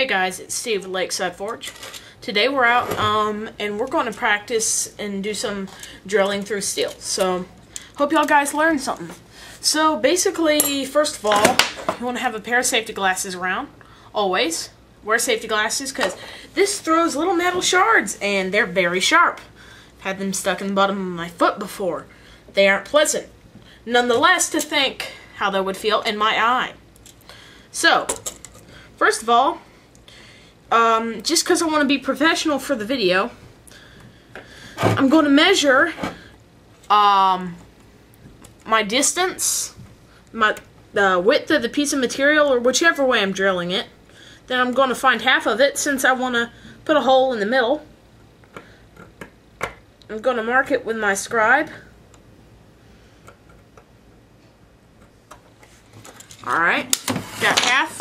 Hey guys, it's Steve with Lakeside Forge. Today we're out um, and we're going to practice and do some drilling through steel. So, hope y'all guys learned something. So, basically, first of all, you want to have a pair of safety glasses around. Always. Wear safety glasses because this throws little metal shards and they're very sharp. Had them stuck in the bottom of my foot before. They aren't pleasant. Nonetheless, to think how that would feel in my eye. So, first of all, um, just because I want to be professional for the video, I'm going to measure um, my distance, my the width of the piece of material, or whichever way I'm drilling it. Then I'm going to find half of it since I want to put a hole in the middle. I'm going to mark it with my scribe. Alright, got half.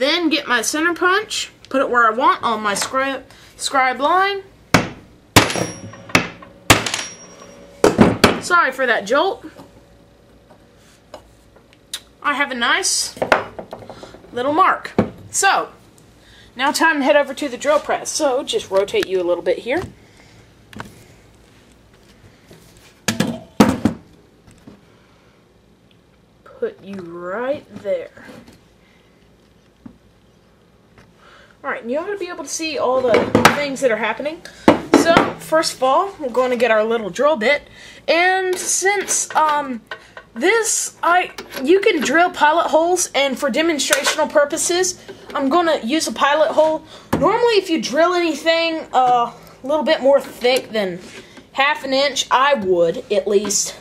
Then get my center punch, put it where I want on my scribe, scribe line. Sorry for that jolt. I have a nice little mark. So, now time to head over to the drill press. So, just rotate you a little bit here. Put you right there. Alright, you ought to be able to see all the things that are happening. So, first of all, we're going to get our little drill bit. And since, um, this, I, you can drill pilot holes, and for demonstrational purposes, I'm going to use a pilot hole. Normally, if you drill anything uh, a little bit more thick than half an inch, I would, at least,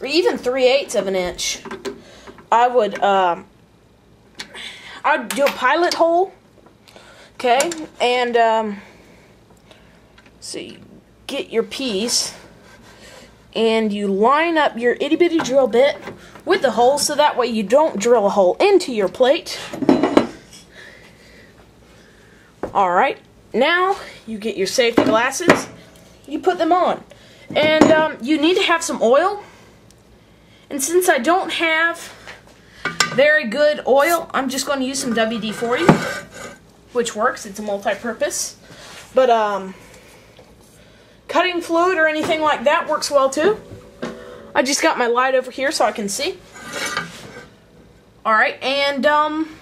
or even three-eighths of an inch, I would, um, I'd do a pilot hole, okay, and, um, so you get your piece, and you line up your itty bitty drill bit with the hole so that way you don't drill a hole into your plate. Alright, now you get your safety glasses, you put them on. And um, you need to have some oil. And since I don't have very good oil, I'm just going to use some WD-40, which works. It's a multi-purpose. But, um, cutting fluid or anything like that works well too. I just got my light over here so I can see. Alright, and um,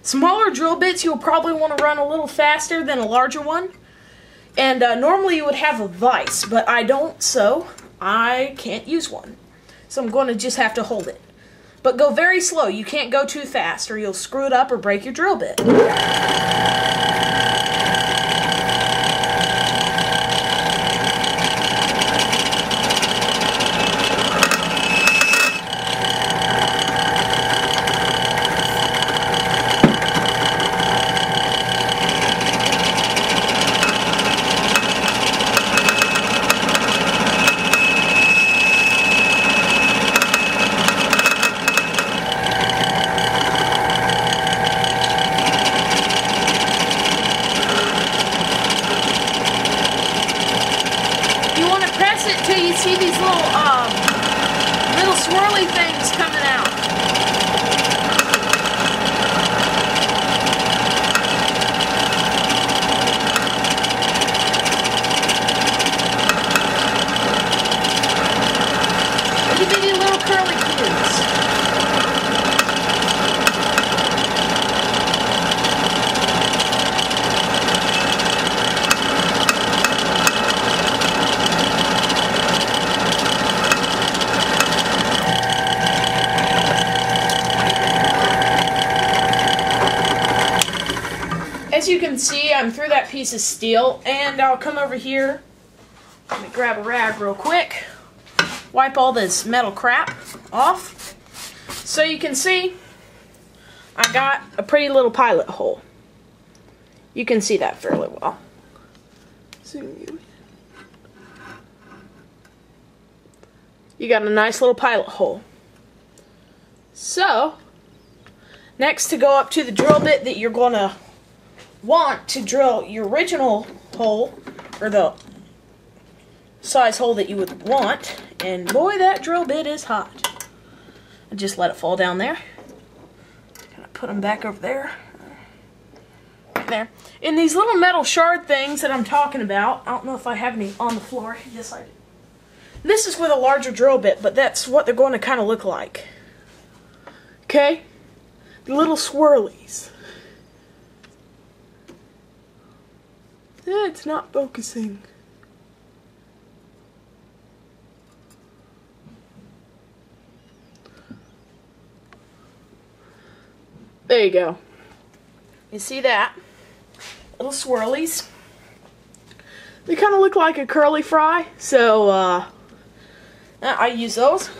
smaller drill bits you'll probably want to run a little faster than a larger one. And uh, normally you would have a vise, but I don't, so I can't use one. So I'm going to just have to hold it. But go very slow. You can't go too fast or you'll screw it up or break your drill bit. You want to press it till you see these little, um, little swirly things coming out. Itty bitty little curly cubes. As you can see, I'm through that piece of steel, and I'll come over here. Let me grab a rag real quick. Wipe all this metal crap off. So you can see, I got a pretty little pilot hole. You can see that fairly well. You got a nice little pilot hole. So, next to go up to the drill bit that you're going to want to drill your original hole, or the size hole that you would want, and boy, that drill bit is hot. I just let it fall down there. Gonna put them back over there. there. And these little metal shard things that I'm talking about, I don't know if I have any on the floor. Yes, I do. This is with a larger drill bit, but that's what they're going to kind of look like. Okay? The little swirlies. Eh, it's not focusing. There you go. You see that? Little swirlies. They kind of look like a curly fry, so uh, I use those.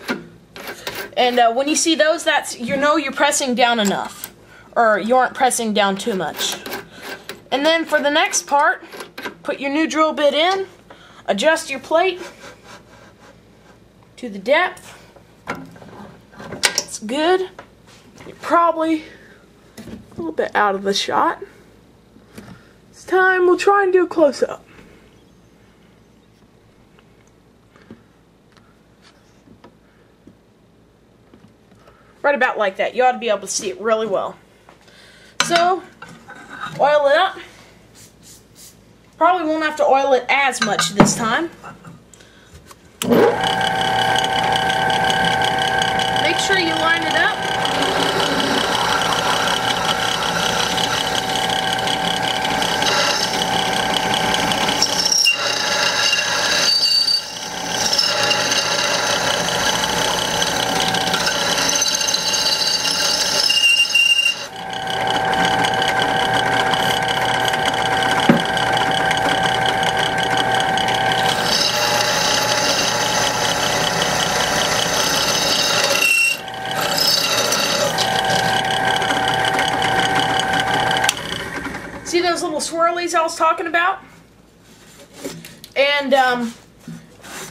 And uh, when you see those, that's you know you're pressing down enough, or you aren't pressing down too much. And then for the next part, put your new drill bit in, adjust your plate to the depth. It's good. You're probably a little bit out of the shot. This time we'll try and do a close-up. Right about like that. You ought to be able to see it really well. So, oil it up. Probably won't have to oil it as much this time. Make sure you line it up. See those I was talking about? And um,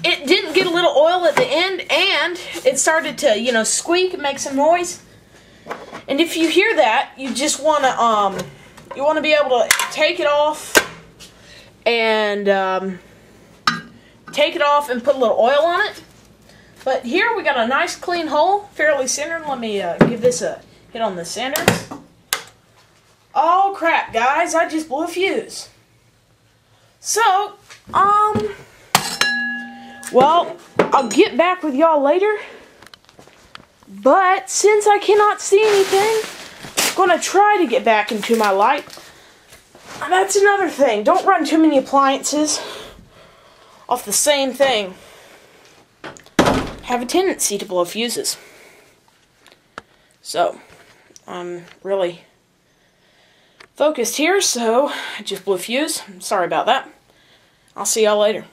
it didn't get a little oil at the end, and it started to, you know, squeak and make some noise. And if you hear that, you just want to, um, you want to be able to take it off and um, take it off and put a little oil on it. But here we got a nice clean hole, fairly centered. Let me uh, give this a hit on the center. Oh crap, guys, I just blew a fuse. So, um, well, I'll get back with y'all later. But since I cannot see anything, I'm gonna try to get back into my light. That's another thing. Don't run too many appliances off the same thing. Have a tendency to blow fuses. So, I'm really focused here, so I just blew fuse. Sorry about that. I'll see y'all later.